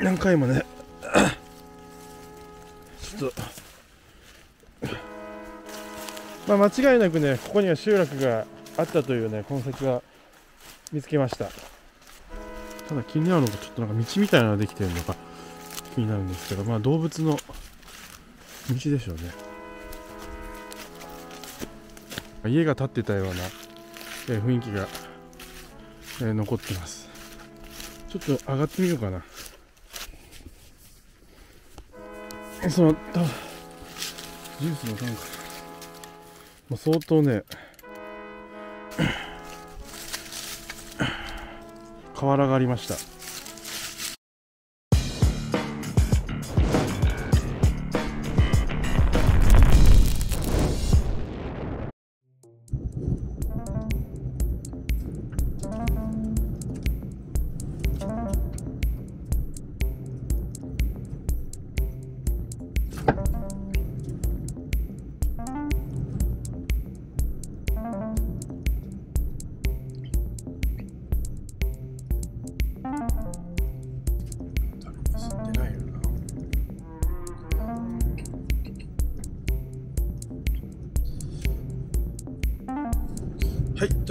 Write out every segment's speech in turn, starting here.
何回もね。ちょっと。まあ間違いなくねここには集落があったというね痕跡が見つけました。ただ気になるのがちょっとなんか道みたいなのができてるのが気になるんですけどまあ動物の道でしょうね。家が建ってたような、えー雰囲気が、えー残ってます。ちょっと上がってみようかな。そのたジュースのタンクもう相当ね 瓦がありました。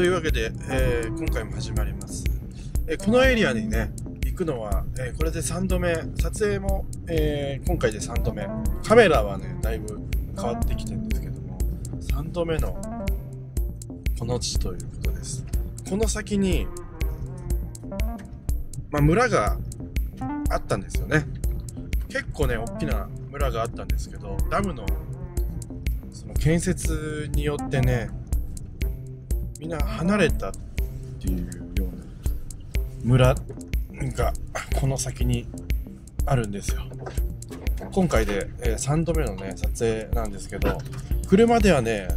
というわけで、えー今回も始まります、えーこのエリアにね行くのは、えーこれで3度目撮影も、え今回で3度目。カメラはねだいぶ変わってきてるんですけども3度目のこの地ということです。この先にまあ、村があったんですよね。結構ね大きな村があったんですけどダムのその建設によってねみんな離れたっていうような村がこの先にあるんですよ。今回で、え3度目のね撮影なんですけど車ではね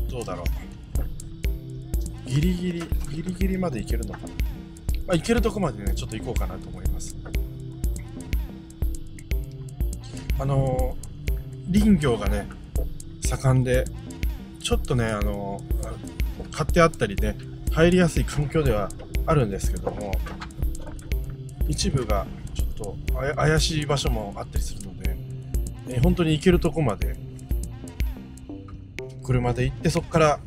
うんどうだろう。ギリギリギリギリまで行けるのかな。まあ、行けるとこまでね、ちょっと行こうかなと思います。あのー林業がね、盛んで、ちょっとね、あのー買ってあったりね、入りやすい環境ではあるんですけども、一部がちょっと怪しい場所もあったりするので、えー本当に行けるとこまで、車で行ってそこから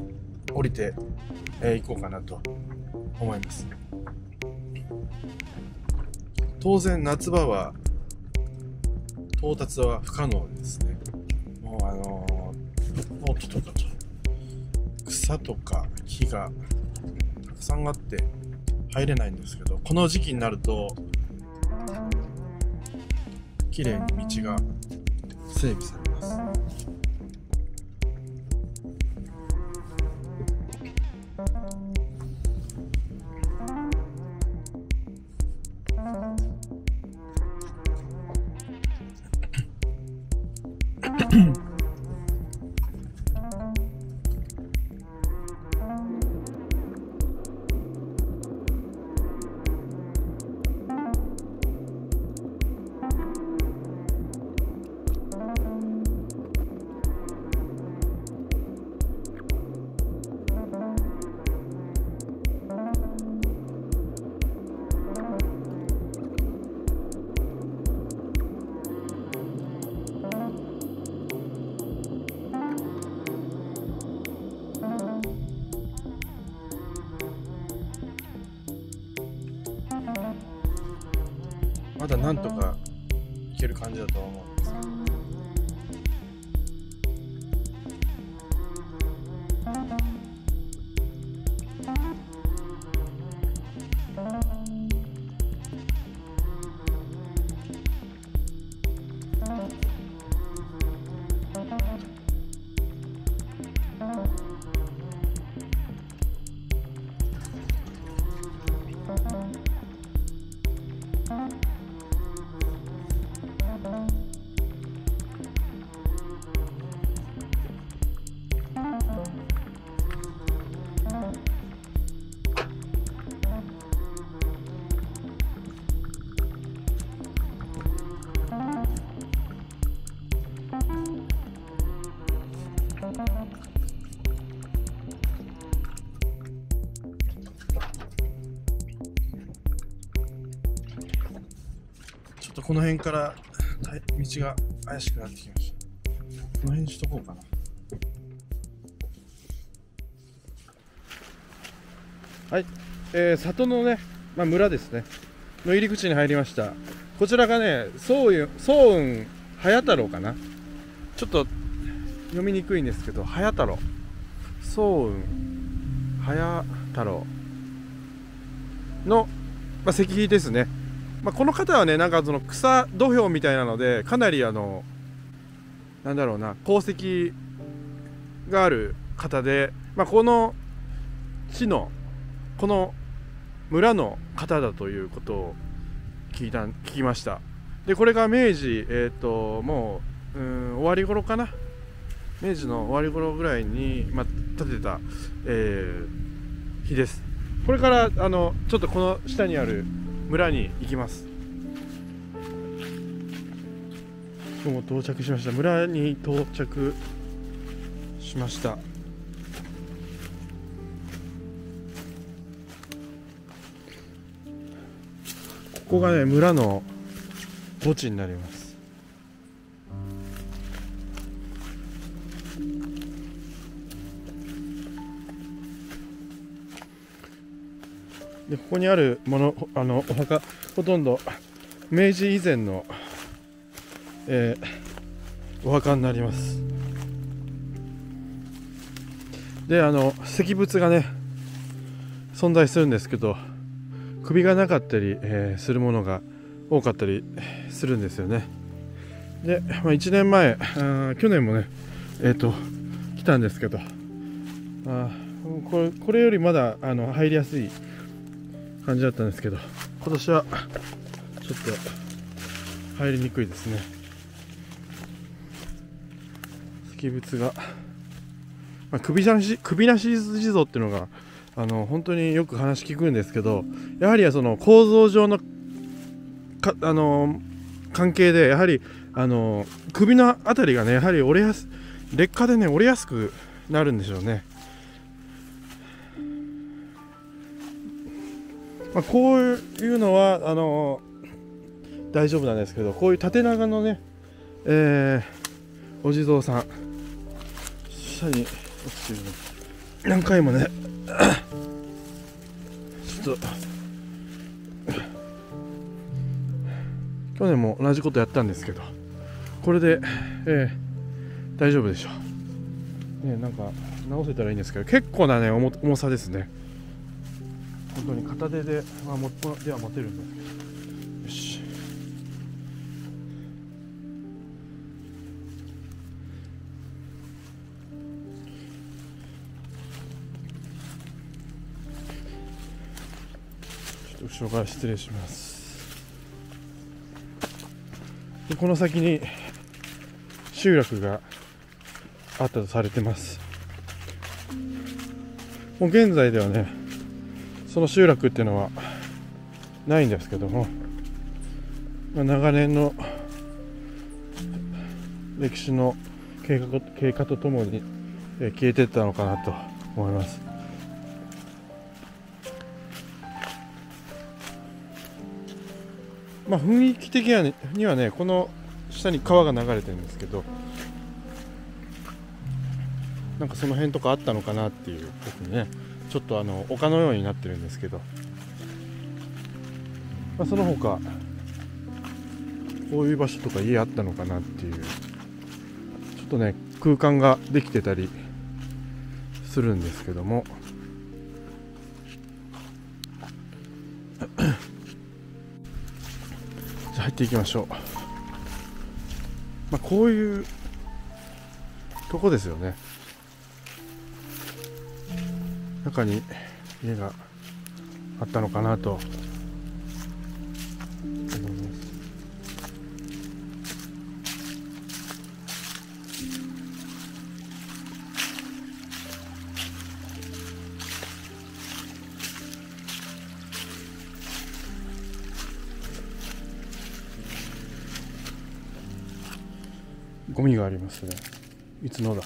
降りて、えー行こうかなと思います。当然夏場は到達は不可能ですねもうあのー、ノートとかと草とか木がたくさんあって入れないんですけどこの時期になると綺麗に道が整備されます。まだなんとかいける感じだとは思う。この辺から道が怪しくなってきました。この辺にしとこうかな。はい、えー、里のね、まあ、村ですね。の入り口に入りました。こちらがね早雲早雲早太郎かな。ちょっと読みにくいんですけど早太郎。早雲早太郎の、まあ、石碑ですね、まあ、この方はねなんかその草土俵みたいなのでかなりあのなんだろうな功績がある方で、まあ、この地のこの村の方だということを聞いた聞きました。でこれが明治えっ、ー、ともううん終わり頃かな？明治の終わり頃ぐらいに、まあ、建てた、えー、日です。これからあのちょっとこの下にある村に行きます。もう到着しました。村に到着しました。ここがね村の墓地になります。でここにあるものあのお墓ほとんど明治以前の、えー、お墓になります。であの石仏がね存在するんですけど首がなかったり、えー、するものが多かったりするんですよね。で、まあ、1年前あ去年もねえっ、ー、と来たんですけどあこれこれよりまだあの入りやすい感じだったんですけど今年はちょっと入りにくいですね石仏が、まあ、首なし首なし地蔵っていうのがあの本当によく話聞くんですけどやはりその構造上のかあの関係でやはりあの首の辺りがねやはり折れやす劣化でね折れやすくなるんでしょうね。まあ、こういうのはあの大丈夫なんですけどこういう縦長のね、えー、お地蔵さん下に落ちてる何回もね ちょっと去年も同じことやったんですけどこれで、えー、大丈夫でしょう。ねなんか直せたらいいんですけど結構なね重さですね。本当に片手で、まあ、もでは持てるんですけど後ろから失礼します。でこの先に集落があったとされてます。もう現在ではねその集落っていうのはないんですけども、まあ、長年の歴史の経過経過とともに、え消えていったのかなと思います。まあ、雰囲気的にはねこの下に川が流れてるんですけどなんかその辺とかあったのかなっていう僕ねちょっとあの丘のようになってるんですけど、まあ、その他こういう場所とか家あったのかなっていう。ちょっとね空間ができてたりするんですけども。じゃあ入っていきましょう、まあ、こういうとこですよね。中に家があったのかなと。ゴミがありますね。いつのだ、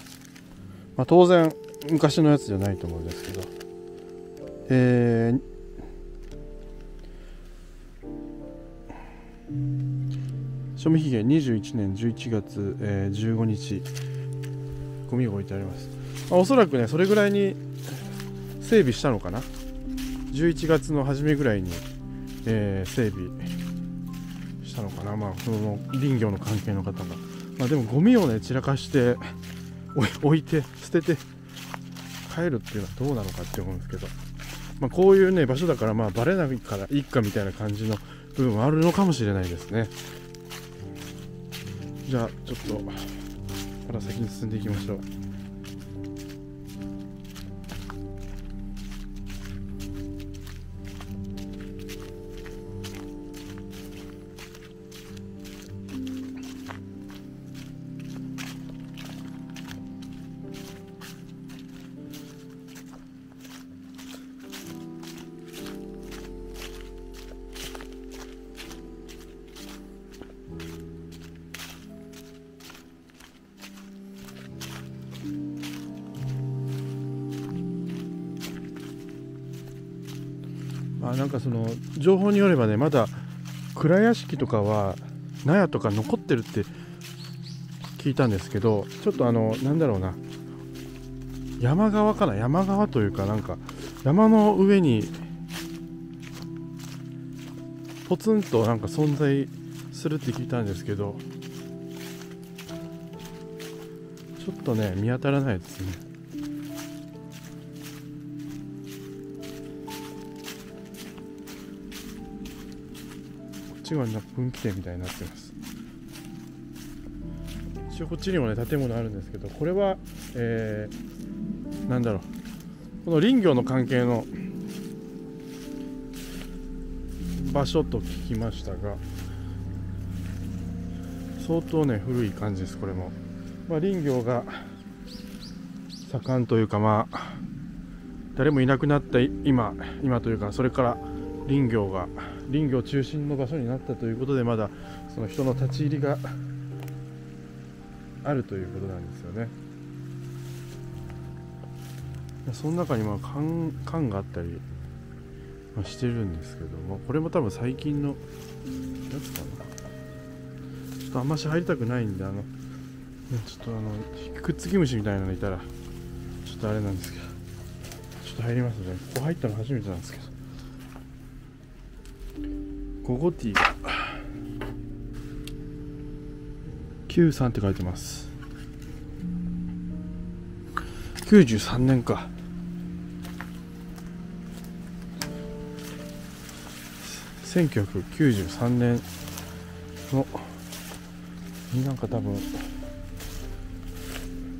まあ、当然昔のやつじゃないと思うんですけど。えー、賞味期限21年11月、えー、15日。ゴミが置いてあります、まあ、おそらくねそれぐらいに整備したのかな。11月の初めぐらいに、えー、整備したのかな。まあその林業の関係の方が。まあでもゴミをね散らかして置いて捨てて帰るっていうのはどうなのかって思うんですけど。まあ、こういうね場所だからまあバレないからいっかみたいな感じの部分はあるのかもしれないですね。じゃあちょっとまだ先に進んでいきましょう。ばねまだ蔵屋敷とかは納屋とか残ってるって聞いたんですけどちょっとあのなんだろうな。山側かな？山側というかなんか山の上にポツンとなんか存在するって聞いたんですけどちょっとね見当たらないですね。ちが分岐点みたいになってます。一応こっちにもね建物あるんですけどこれは、えー、なんだろう。この林業の関係の場所と聞きましたが相当ね古い感じですこれも、まあ、林業が盛んというかまあ誰もいなくなった今今というかそれから林業が林業中心の場所になったということでまだその人の立ち入りがあるということなんですよね。その中にまあ缶缶があったりしてるんですけどもこれも多分最近のやつかな。ちょっとあんまし入りたくないんであの、ちょっとあのくっつき虫みたいなのいたらちょっとあれなんですけどちょっと入りますね。ここ入ったの初めてなんですけど。ゴゴティが93って書いてます。93年か。1993年のになんか多分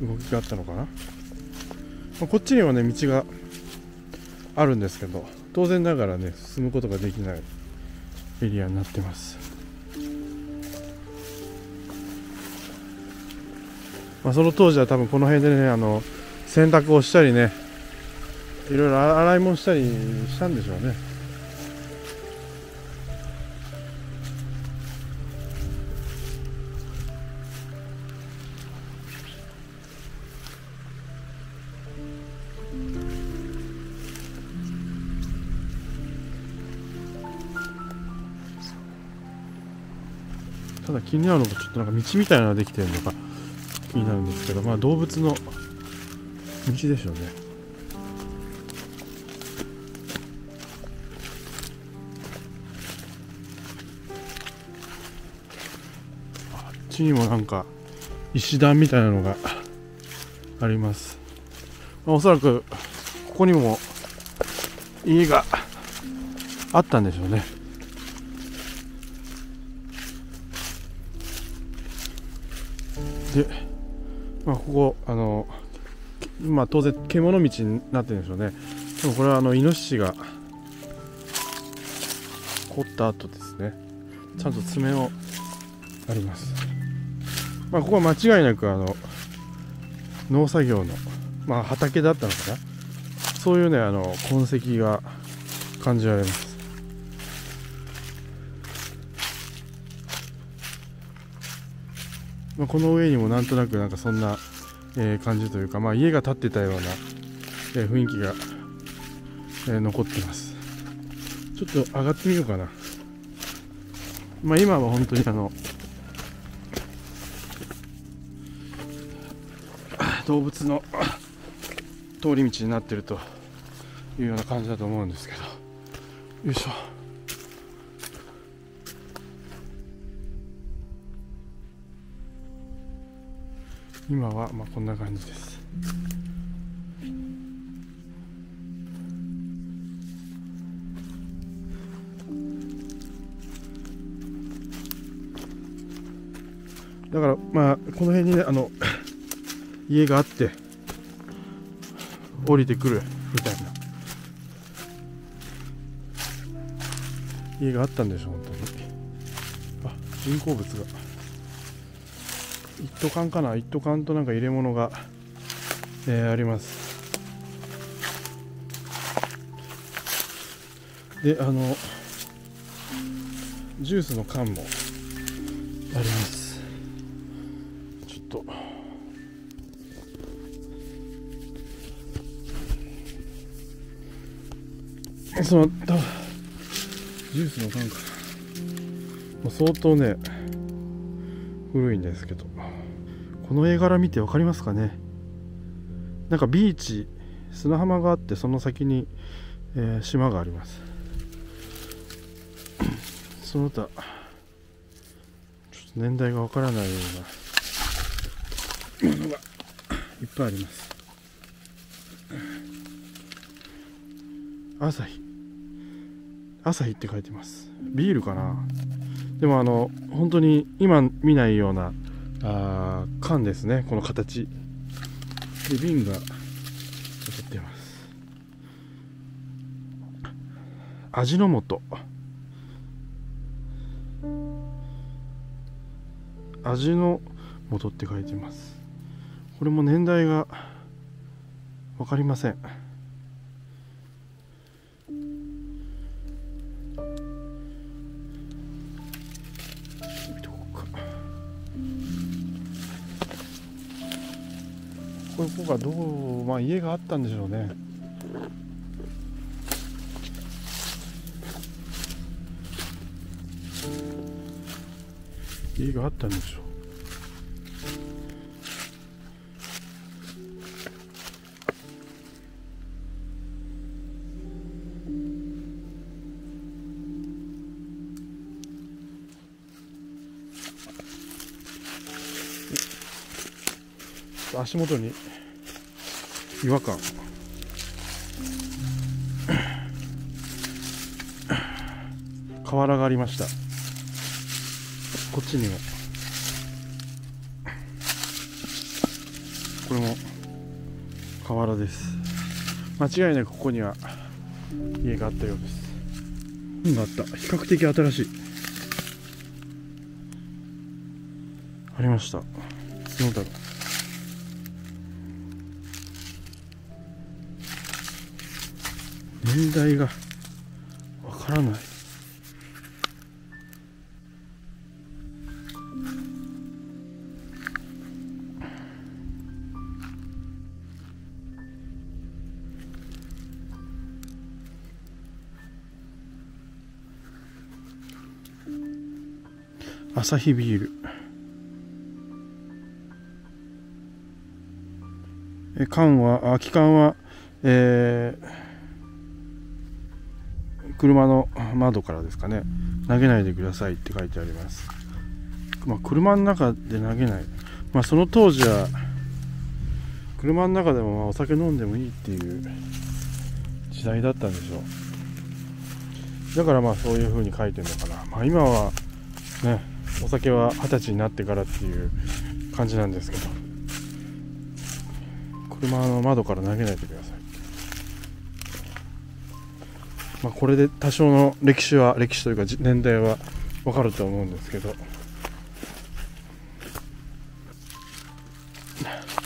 動きがあったのかな、まあ、こっちにはね道があるんですけど当然ながらね進むことができない。エリアになってます。まあ、その当時は多分この辺でねあの洗濯をしたりねいろいろ洗い物したりしたんでしょうね。気になるのがちょっとなんか道みたいなのができてるのが気になるんですけどまあ動物の道でしょうね。あっちにもなんか石段みたいなのがあります、まあ、おそらくここにも家があったんでしょうね。で、まあ、ここあの、まあ、当然獣道になってるんでしょうね。でもこれはあのイノシシが掘った後ですね。ちゃんと爪をあります。まあここは間違いなくあの農作業の、まあ、畑だったのかな。そういうねあの痕跡が感じられます。まあ、この上にもなんとなくなんかそんな、えー、感じというか、まあ、家が建ってたような、えー、雰囲気が、えー、残ってます。ちょっと上がってみようかな、まあ、今は本当にあの動物の通り道になってるというような感じだと思うんですけど。よいしょ。今はまあこんな感じです。だからまあこの辺にねあの 家があって降りてくるみたいな。家があったんでしょ本当に。あ人工物が。一斗缶かな？一斗缶となんか入れ物が、えー、あります。であのジュースの缶もあります。ちょっと。そのジュースの缶かもう相当ね古いんですけど。この絵柄見て分かりますかね？なんかビーチ砂浜があってその先に、えー、島があります。その他ちょっと年代が分からないようなものがいっぱいあります。朝日朝日って書いてます。ビールかな？でもあの本当に今見ないようなあ缶ですねこの形。で瓶が残っています。味の素。味の素って書いてます。これも年代が分かりません。ここがどうまあ家があったんでしょうね。家があったんでしょう。足元に違和感。瓦がありました。こっちにも。これも瓦です。間違いなくここには家があったようです。運があった。比較的新しい。ありました。何だろ年代がわからない。アサヒビール。え缶は空き缶はえー車の窓からですかね。投げないでくださいって書いてあります、まあ、車の中で投げない、まあ、その当時は車の中でもまお酒飲んでもいいっていう時代だったんでしょう。だからまあそういう風に書いてるのかな、まあ、今はねお酒は二十歳になってからっていう感じなんですけど。車の窓から投げないでください。まあ、これで多少の歴史は歴史というか年代は分かると思うんですけど。こ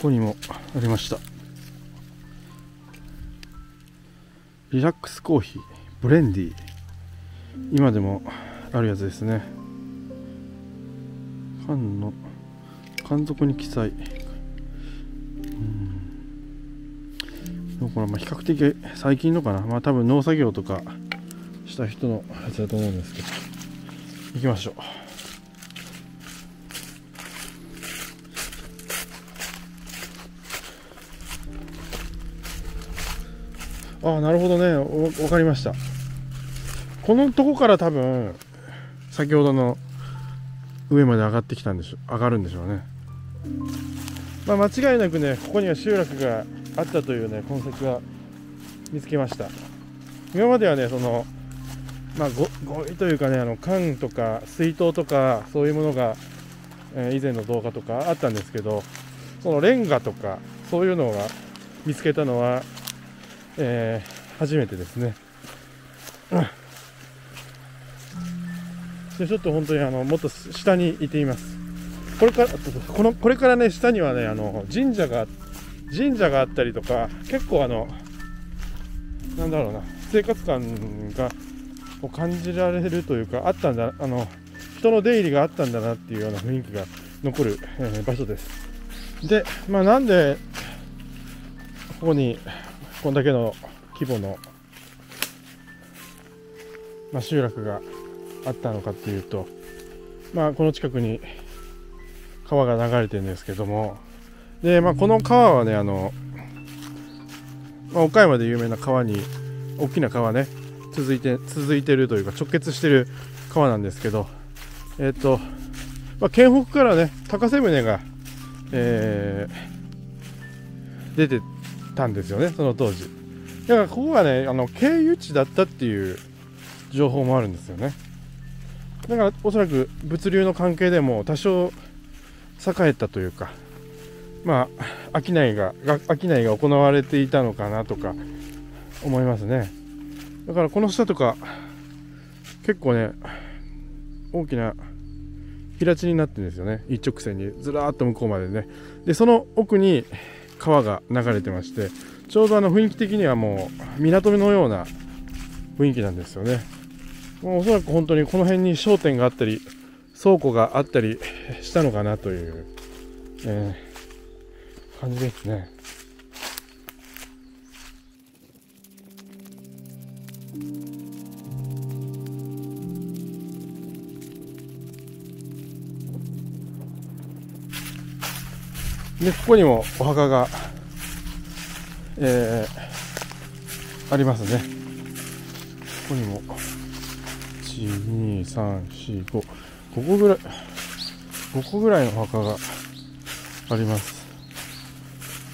こにもありました。リラックスコーヒーブレンディ今でもあるやつですね。缶の缶底に記載。だからまあ比較的最近のかな。まあ多分農作業とかした人のやつだと思うんですけど。行きましょう。ああなるほどね。分かりました。このとこから多分先ほどの上まで上がってきたんでしょ上がるんでしょうね。まあ間違いなくねここには集落があったというね痕跡が見つけました。今まではねそのまあごいというかねあの缶とか水筒とかそういうものが、えー、以前の動画とかあったんですけどそのレンガとかそういうのが見つけたのは、えー、初めてですね、でちょっと本当にあのもっと下にいています。これからこのこれからね下にはねあの神社が神社があったりとか結構あのなんだろうな生活感がを感じられるというかあったんだあの人の出入りがあったんだなっていうような雰囲気が残る、えー、場所です。でまあなんでここにこんだけの規模の、まあ、集落があったのかっていうとまあこの近くに川が流れてるんですけどもでまあこの川はねあの、まあ、岡山で有名な川に大きな川ね続いて続いてるというか直結してる川なんですけどえっ、と、まあ、県北からね高瀬舟が、えー、出てたんですよねその当時。だからここがねあの経由地だったっていう情報もあるんですよね。だからおそらく物流の関係でも多少栄えたというかまあ商いが商いが行われていたのかなとか思いますね。だからこの下とか結構ね大きな平地になってるんですよね。一直線にずらーっと向こうまでね。でその奥に川が流れてましてちょうどあの雰囲気的にはもう港のような雰囲気なんですよね。もうおそらく本当にこの辺に商店があったり倉庫があったりしたのかなという、えー、感じですね。で、ここにもお墓が、えー、ありますね。ここにも、1、2、3、4、5、5個ぐらい、5個ぐらいのお墓があります。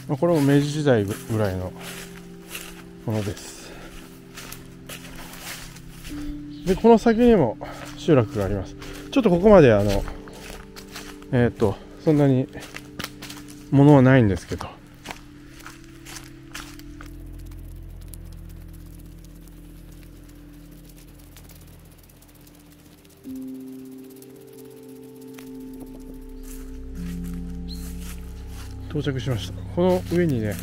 まあ、これも明治時代ぐらいのものです。で、この先にも集落があります。ちょっとここまであの、えっ、ー、と、そんなにものはないんですけど到着しました。この上にね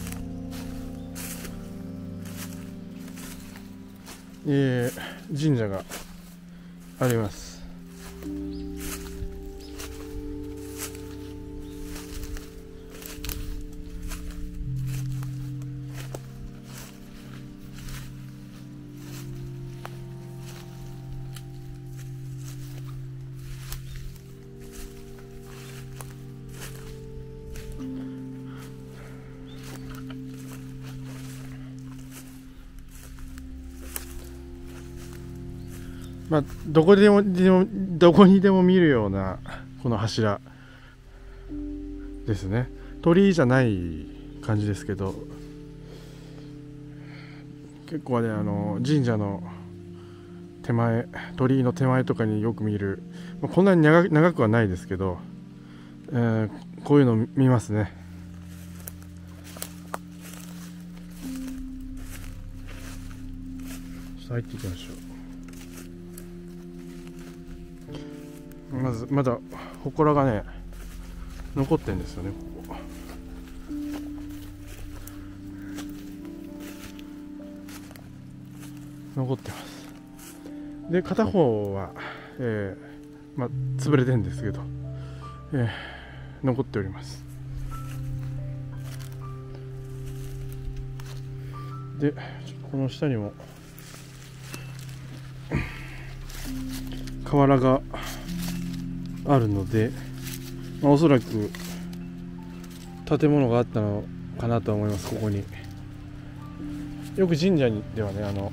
えー、神社があります。まあ、どこでもでもどこにでも見るようなこの柱。ですね。鳥居じゃない感じですけど。結構ねあの神社の手前鳥居の手前とかによく見る、まあ、こんなに長くはないですけど、えー、こういうの見ますね。入っていきましょう。まずまだ祠がね残ってんですよねここ。残ってます。で片方は、えー、まあ潰れてんですけど、えー、残っております。でこの下にも瓦があるので、まあ、おそらく建物があったのかなと思いますここに。よく神社にではねあの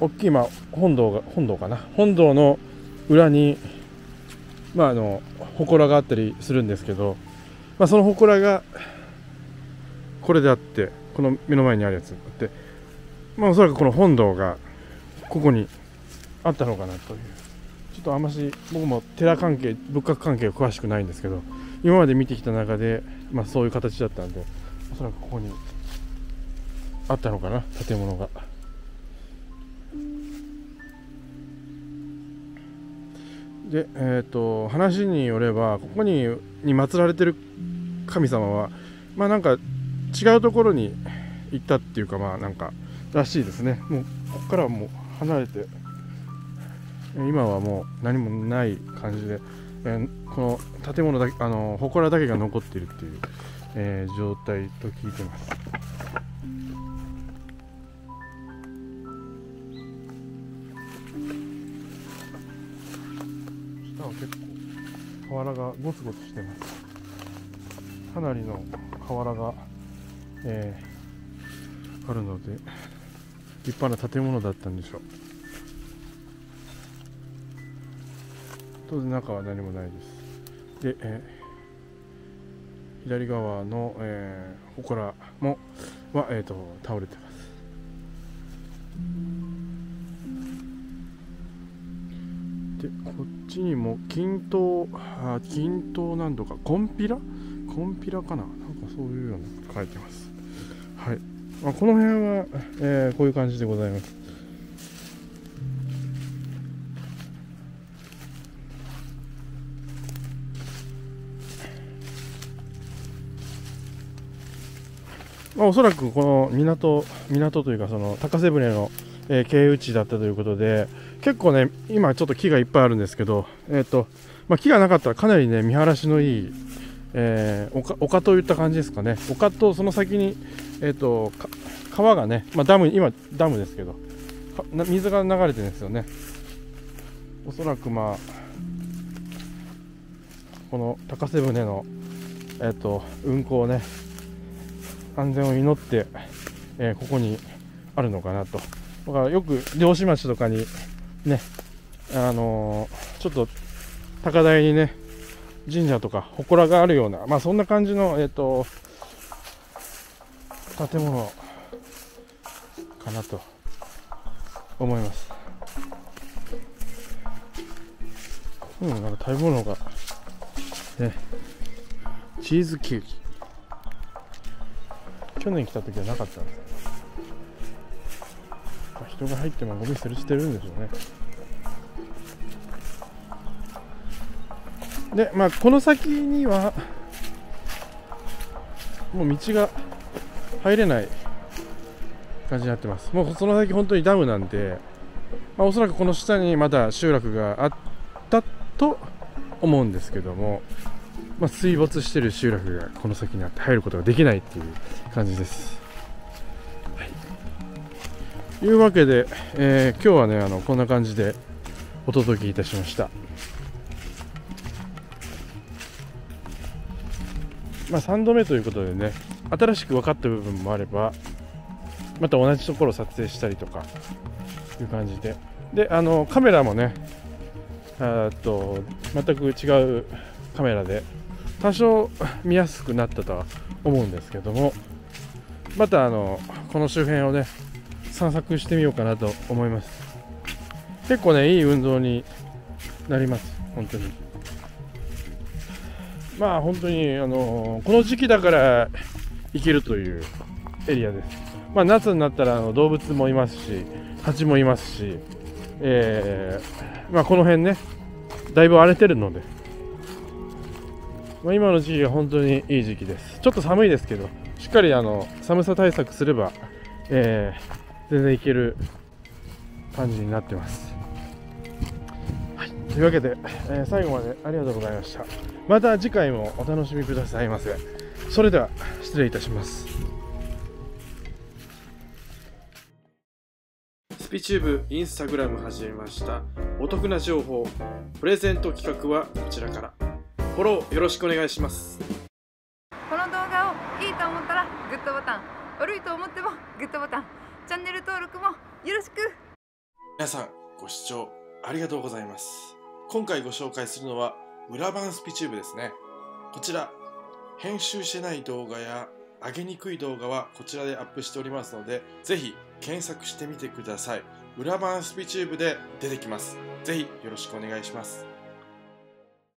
大きい、まあ、本堂が本堂かな。本堂の裏にまああの祠があったりするんですけど、まあ、その祠がこれであってこの目の前にあるやつってまあおそらくこの本堂がここにあったのかなという。ちょっとあんまし僕も寺関係仏閣関係詳しくないんですけど今まで見てきた中で、まあ、そういう形だったんでおそらくここにあったのかな建物が。で、えーと、話によればここにに祀られてる神様はまあなんか違うところに行ったっていうかまあなんからしいですねもうここからはもう離れて今はもう何もない感じで、えー、この建物だけあの祠だけが残っているっていう、えー、状態と聞いてます。下は結構瓦がゴツゴツしてます。かなりの瓦が、えー、あるので立派な建物だったんでしょう。当然中は何もないです。で、えー、左側の、えー、祠もは、えーと、倒れてます。でこっちにも均等あ均等何度かコンピラ？コンピラかな？なんかそういうような書いてます。はい、まあ、この辺は、えー、こういう感じでございます。まあ、おそらくこの港港というかその高瀬船の、えー、経由地だったということで結構ね今ちょっと木がいっぱいあるんですけど、えーとまあ、木がなかったらかなりね見晴らしのいいえー、丘丘といった感じですかね。丘とその先に、えーと、川がね、まあ、ダム今ダムですけど水が流れてるんですよね。おそらくまあこの高瀬船の、えーと、運航ね安全を祈って、えー、ここにあるのかなとだからよく漁師町とかにねあのー、ちょっと高台にね神社とか祠があるような、まあ、そんな感じの、えーと、建物かなと思います。うん、なんか食べ物が、ね、チーズケーキ。去年来た時はなかったんです。人が入ってもゴミ捨てるしてるんでしょうね。で、まあ、この先には、もう道が入れない感じになってます。もうその先本当にダムなんで、まあ、おそらくこの下にまだ集落があったと思うんですけども、まあ、水没してる集落がこの先にあって入ることができないっていう感じです。はい、というわけで、えー、今日はねあのこんな感じでお届けいたしました。まあ、3度目ということでね新しく分かった部分もあればまた同じところを撮影したりとかいう感じでであのカメラもねと全く違うカメラで多少見やすくなったとは思うんですけどもまたあのこの周辺をね散策してみようかなと思います。結構ねいい運動になります。本当に。まあ本当にあのこの時期だから行けるというエリアです。まあ、夏になったらあの動物もいますし、蜂もいますし、えー、まあ、この辺ね、だいぶ荒れてるので、まあ、今の時期が本当にいい時期です。ちょっと寒いですけど、しっかりあの寒さ対策すれば、えー、全然いける感じになってます。はい、というわけで、えー、最後までありがとうございました。また次回もお楽しみくださいませそれでは失礼いたしますスピチューブインスタグラム始めましたお得な情報プレゼント企画はこちらからフォローよろしくお願いします。この動画をいいと思ったらグッドボタン悪いと思ってもグッドボタン。チャンネル登録もよろしく。皆さんご視聴ありがとうございます。今回ご紹介するのは裏版スピチューブですね。こちら編集してない動画や上げにくい動画はこちらでアップしておりますのでぜひ検索してみてください。裏版スピチューブで出てきます。ぜひよろしくお願いします